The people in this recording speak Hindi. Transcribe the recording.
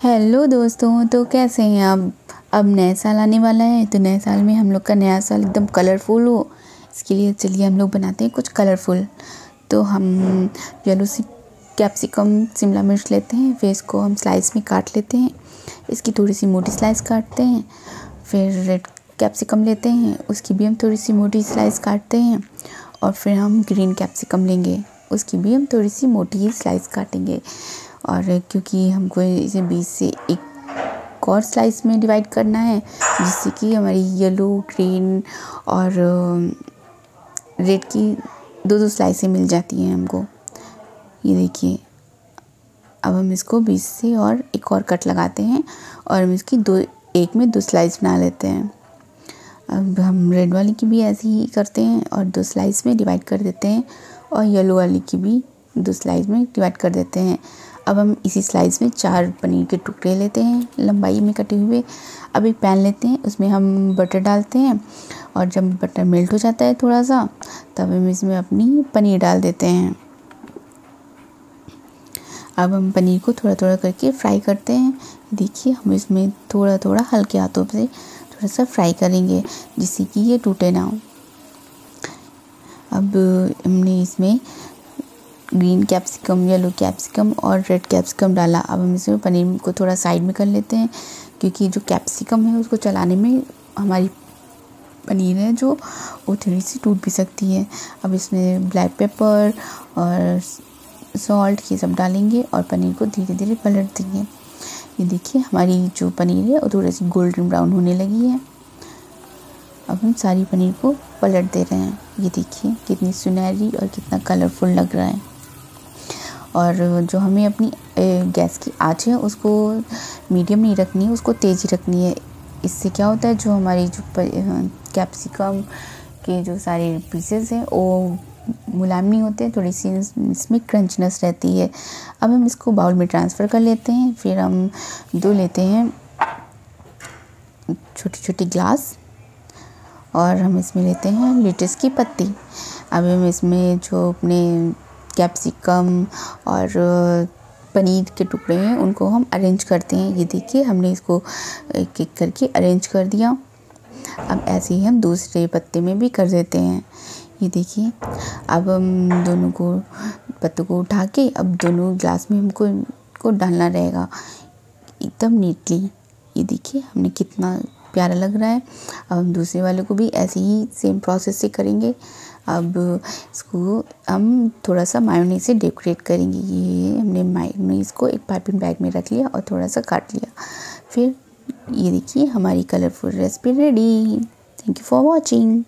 हेलो दोस्तों तो कैसे हैं आप? अब नया साल आने वाला है तो नए साल में हम लोग का नया साल एकदम कलरफुल हो। इसके लिए चलिए हम लोग बनाते हैं कुछ कलरफुल तो हम येलो सी कैप्सिकम शिमला मिर्च लेते हैं, फिर इसको हम स्लाइस में काट लेते हैं। इसकी थोड़ी सी मोटी स्लाइस काटते हैं, फिर रेड कैप्सिकम लेते हैं, उसकी भी हम थोड़ी सी मोटी स्लाइस काटते हैं, और फिर हम ग्रीन कैप्सिकम लेंगे, उसकी भी हम थोड़ी सी मोटी स्लाइस काटेंगे। और क्योंकि हमको इसे बीस से एक और स्लाइस में डिवाइड करना है, जिससे कि हमारी येलो ग्रीन और रेड की दो दो स्लाइसें मिल जाती हैं हमको। ये देखिए, अब हम इसको बीस से और एक और कट लगाते हैं और हम इसकी दो, एक में दो स्लाइस बना लेते हैं। अब हम रेड वाली की भी ऐसे ही करते हैं और दो स्लाइस में डिवाइड कर देते हैं और येलो वाली की भी दो स्लाइस में डिवाइड कर देते हैं। अब हम इसी स्लाइस में चार पनीर के टुकड़े लेते हैं, लंबाई में कटे हुए। अब एक पैन लेते हैं, उसमें हम बटर डालते हैं और जब बटर मेल्ट हो जाता है थोड़ा सा तब हम इसमें अपनी पनीर डाल देते हैं। अब हम पनीर को थोड़ा थोड़ा करके फ्राई करते हैं। देखिए, हम इसमें थोड़ा थोड़ा हल्के हाथों से थोड़ा सा फ्राई करेंगे, जिससे कि ये टूटे ना हो। अब हमने इसमें ग्रीन कैप्सिकम येलो कैप्सिकम और रेड कैप्सिकम डाला। अब हम इसमें पनीर को थोड़ा साइड में कर लेते हैं, क्योंकि जो कैप्सिकम है उसको चलाने में हमारी पनीर है जो वो थोड़ी सी टूट भी सकती है। अब इसमें ब्लैक पेपर और सॉल्ट ये सब डालेंगे और पनीर को धीरे धीरे पलट देंगे। ये देखिए, हमारी जो पनीर है वो थोड़ी सी गोल्डन ब्राउन होने लगी है। अब हम सारी पनीर को पलट दे रहे हैं। ये देखिए, कितनी सुनहरी और कितना कलरफुल लग रहा है। और जो हमें अपनी गैस की आँच है, उसको मीडियम नहीं रखनी है, उसको तेज़ ही रखनी है। इससे क्या होता है, जो हमारी जो कैप्सिकम के जो सारे पीसेस हैं, वो मुलायम नहीं होते, थोड़ी सी इसमें क्रंचनेस रहती है। अब हम इसको बाउल में ट्रांसफ़र कर लेते हैं, फिर हम दो लेते हैं छोटी छोटी ग्लास और हम इसमें लेते हैं लेटस की पत्ती। अब हम इसमें जो अपने कैप्सिकम और पनीर के टुकड़े हैं, उनको हम अरेंज करते हैं। ये देखिए, हमने इसको एक एक करके अरेंज कर दिया। अब ऐसे ही हम दूसरे पत्ते में भी कर देते हैं। ये देखिए, अब हम दोनों को, पत्तों को उठा के, अब दोनों ग्लास में हमको, को डालना रहेगा। एकदम नीटली ये देखिए, हमने कितना प्यारा लग रहा है। अब हम दूसरे वाले को भी ऐसे ही सेम प्रोसेस से करेंगे। अब इसको हम थोड़ा सा मायोनीज से डेकोरेट करेंगे। ये हमने मायोनीज को एक पाइपिंग बैग में रख लिया और थोड़ा सा काट लिया। फिर ये देखिए हमारी colourful recipe ready thank you for watching